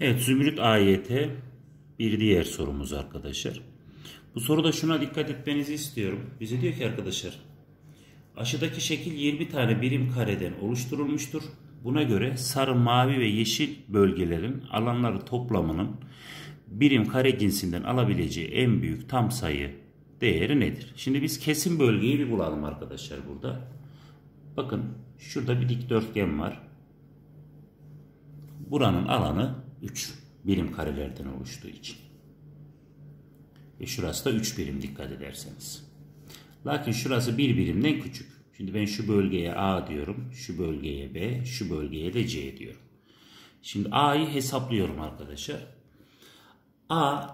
Evet Zümrüt AYT bir diğer sorumuz arkadaşlar. Bu soruda şuna dikkat etmenizi istiyorum. Bize diyor ki arkadaşlar aşıdaki şekil 20 tane birim kareden oluşturulmuştur. Buna göre sarı, mavi ve yeşil bölgelerin alanları toplamının birim kare cinsinden alabileceği en büyük tam sayı değeri nedir? Şimdi biz kesim bölgeyi bir bulalım arkadaşlar burada. Bakın şurada bir dikdörtgen var. Buranın alanı 3 birim karelerden oluştuğu için. Ve şurası da 3 birim dikkat ederseniz. Lakin şurası bir birimden küçük. Şimdi ben şu bölgeye A diyorum, şu bölgeye B, şu bölgeye de C diyorum. Şimdi A'yı hesaplıyorum arkadaşlar. A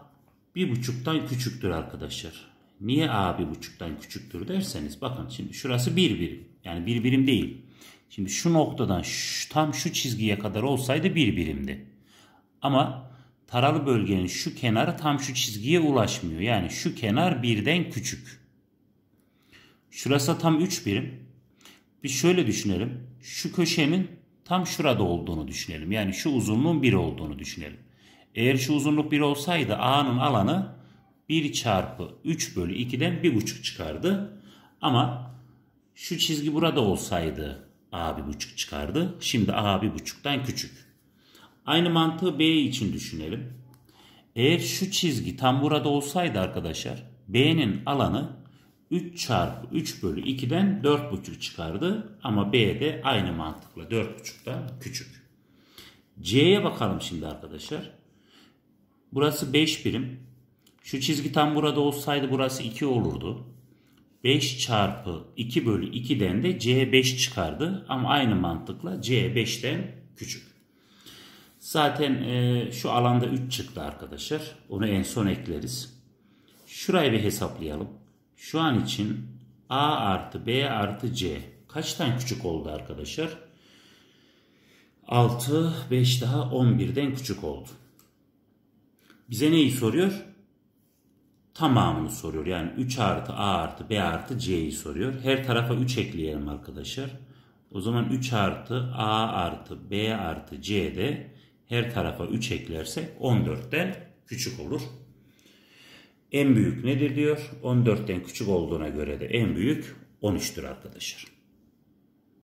bir buçuktan küçüktür arkadaşlar. Niye A bir buçuktan küçüktür derseniz bakın şimdi şurası bir birim. Yani bir birim değil. Şimdi şu noktadan şu, tam şu çizgiye kadar olsaydı bir birimdi. Ama taralı bölgenin şu kenarı tam şu çizgiye ulaşmıyor. Yani şu kenar birden küçük. Şurası tam 3 birim. Bir şöyle düşünelim. Şu köşenin tam şurada olduğunu düşünelim. Yani şu uzunluğun 1 olduğunu düşünelim. Eğer şu uzunluk 1 olsaydı A'nın alanı 1 çarpı 3 bölü 2'den 1,5 çıkardı. Ama şu çizgi burada olsaydı A bir buçuk çıkardı. Şimdi A bir buçuktan küçük. Aynı mantığı B için düşünelim. Eğer şu çizgi tam burada olsaydı arkadaşlar B'nin alanı 3 çarpı 3 bölü 2'den 4,5 çıkardı. Ama B de aynı mantıkla 4,5'tan küçük. C'ye bakalım şimdi arkadaşlar. Burası 5 birim. Şu çizgi tam burada olsaydı burası 2 olurdu. 5 çarpı 2 bölü 2'den de C5 çıkardı. Ama aynı mantıkla C5'ten küçük. Zaten e, şu alanda 3 çıktı arkadaşlar. Onu en son ekleriz. Şurayı bir hesaplayalım. Şu an için A artı B artı C kaçtan küçük oldu arkadaşlar? 6, 5 daha 11'den küçük oldu. Bize neyi soruyor? tamamını soruyor. Yani 3 artı A artı B artı C'yi soruyor. Her tarafa 3 ekleyelim arkadaşlar. O zaman 3 artı A artı B artı C de her tarafa 3 eklersek 14'ten küçük olur. En büyük nedir diyor? 14'ten küçük olduğuna göre de en büyük 13'tür arkadaşlar.